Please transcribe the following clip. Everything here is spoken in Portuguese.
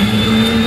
Música